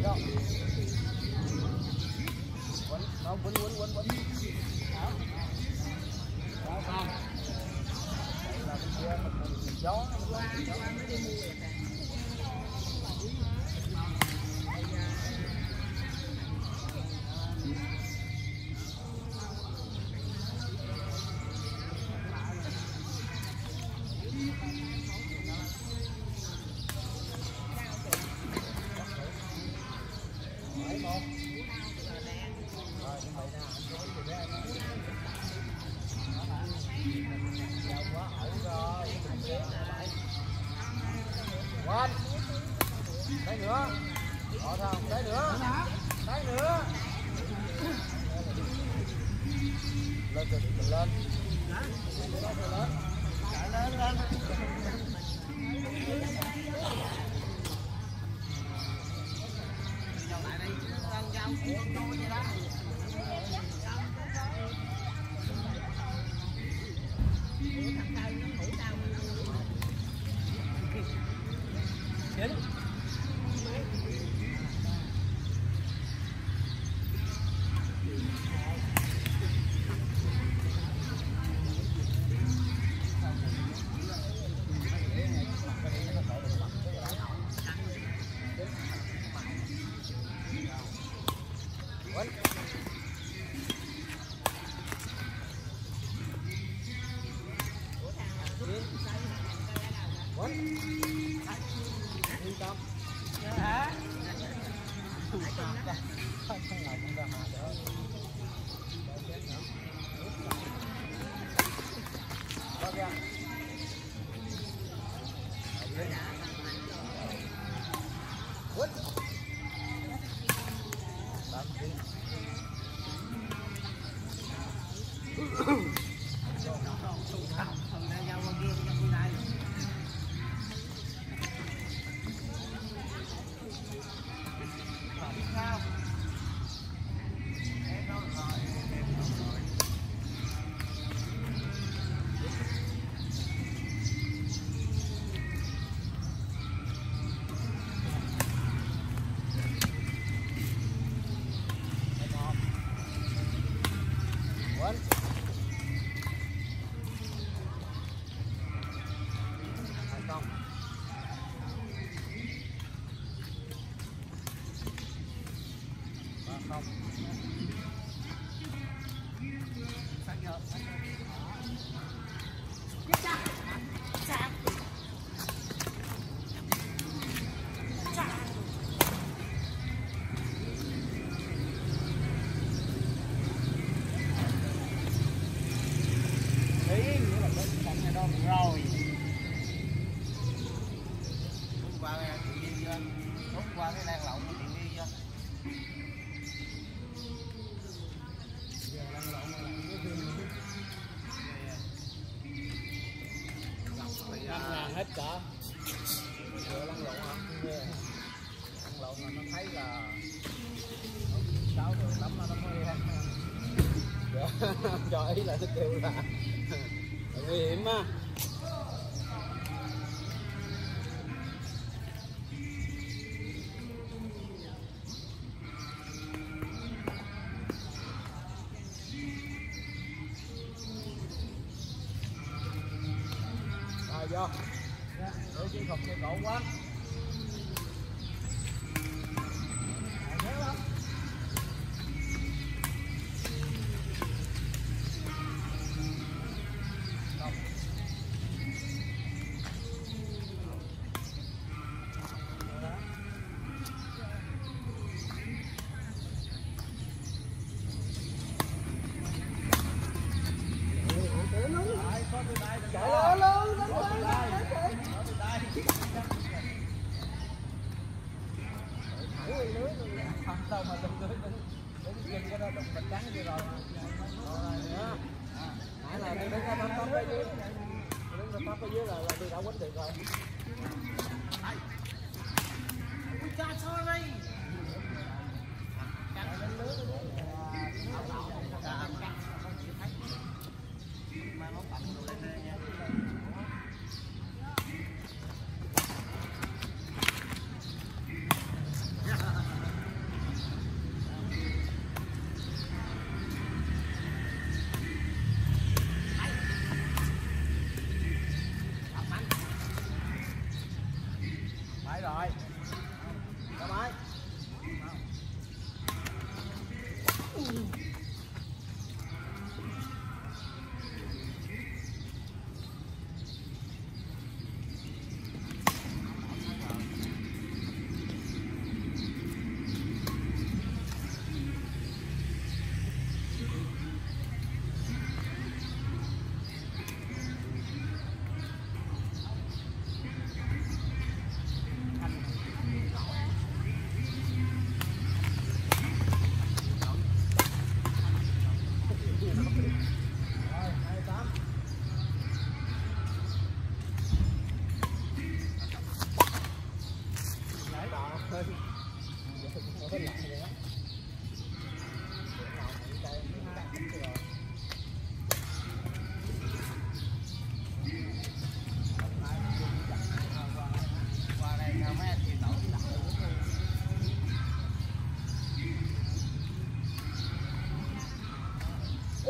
gì đâu quấn không quấn quấn quấn quấn áo áo không đây là cái kia mình gió nó qua mới đi mua mình lên Hãy subscribe cho kênh Ghiền Mì Gõ Để không để chứ không xe cổ quá.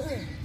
Ugh.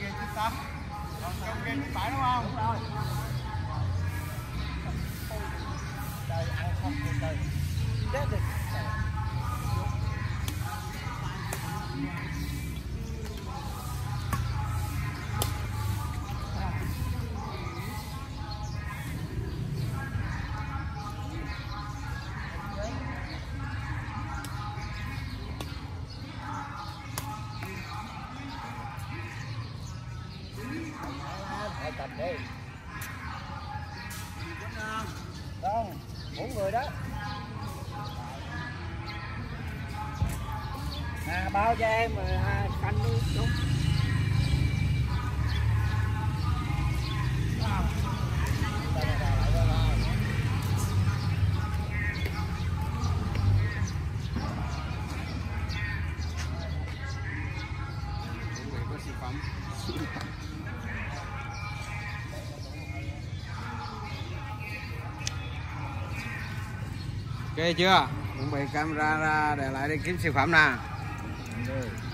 kia 98 còn trong kia 97 đúng không? Đúng rồi. Đây, không, từ từ báo cho em rồi à, canh luôn đúng. Ok chưa? Chuẩn bị camera ra để lại đi kiếm siêu phẩm nè. Hey.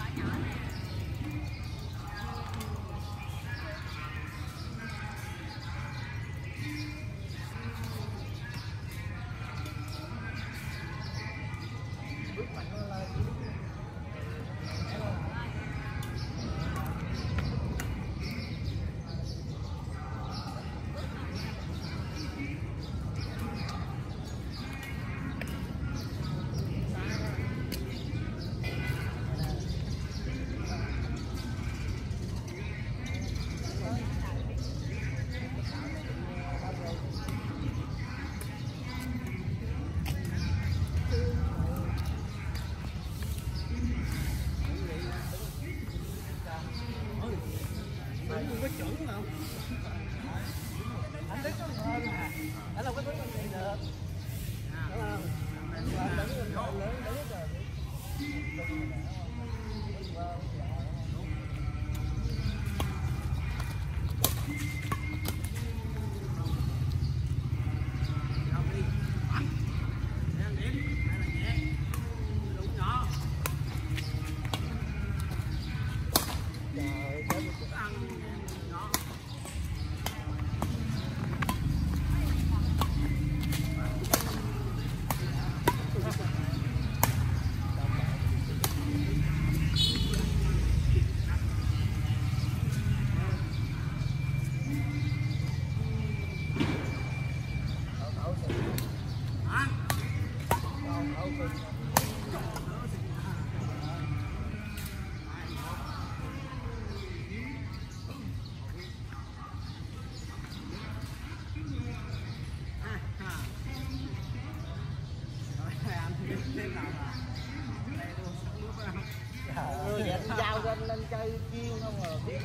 cây chiêu không mà biết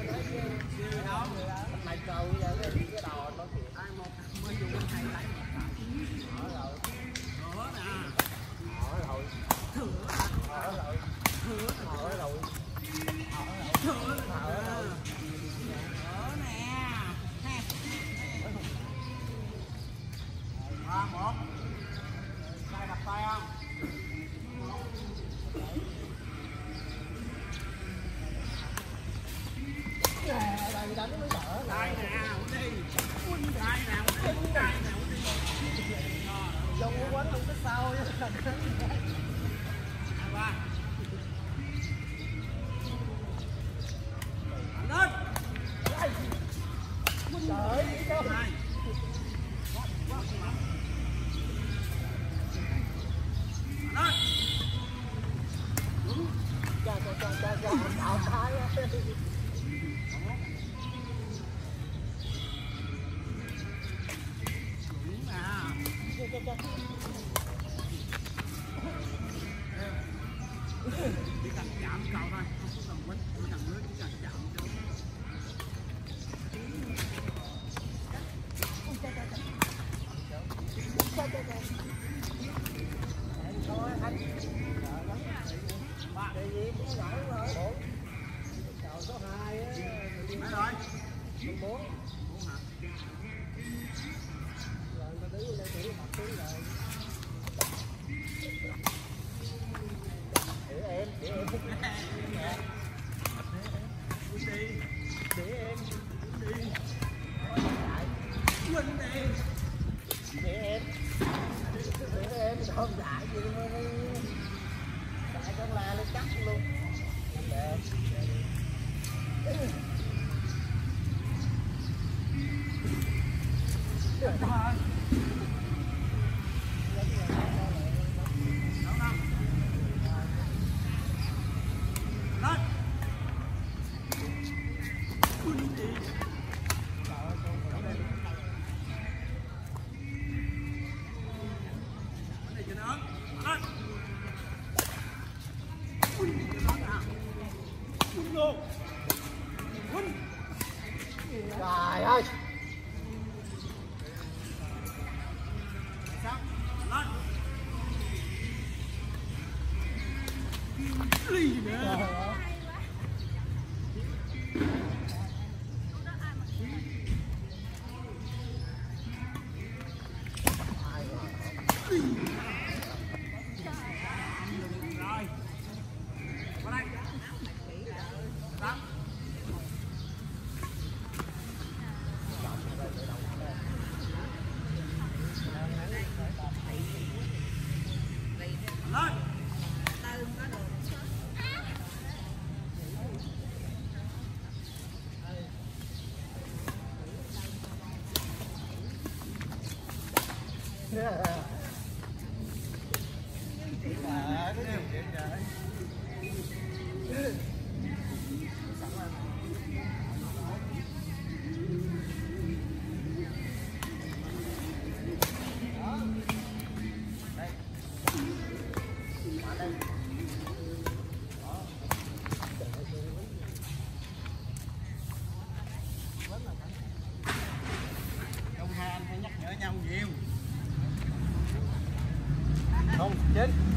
cái đó mày cầu vậy dùng quấn luôn cái sau chứ Good?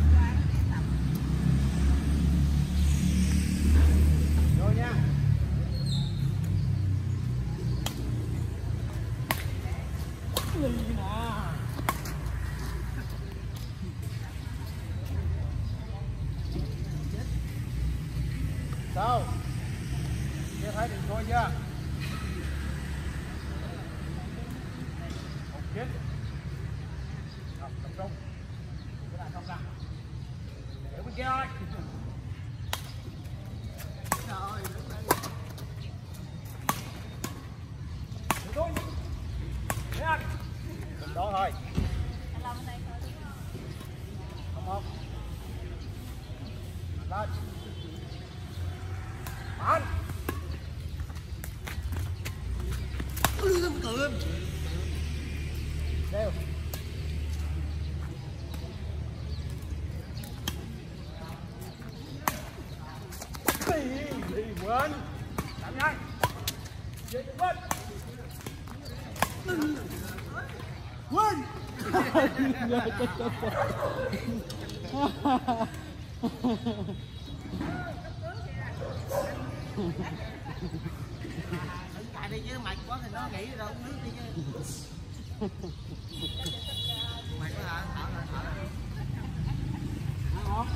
tại đi chứ mày quá thì nó nghĩ rồi uống nước đi chứ mày có hả? Thở rồi thở rồi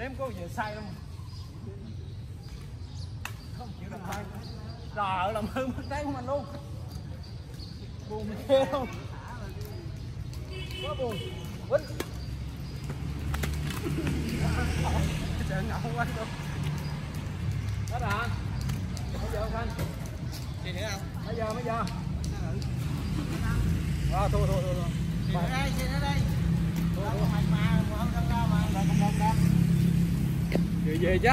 Đếm có giờ sai không? Không chịu được sai. Trời làm hư mất trái của mình luôn. Buồn ghê không? Quá buồn. Quýnh. Trời ngậu quá luôn. Hết hả? Bây giờ không Khanh? gì nữa không Bây giờ, bây giờ. À, thôi, thôi, thôi. thôi. gì nữa đây gì nữa đây 姐姐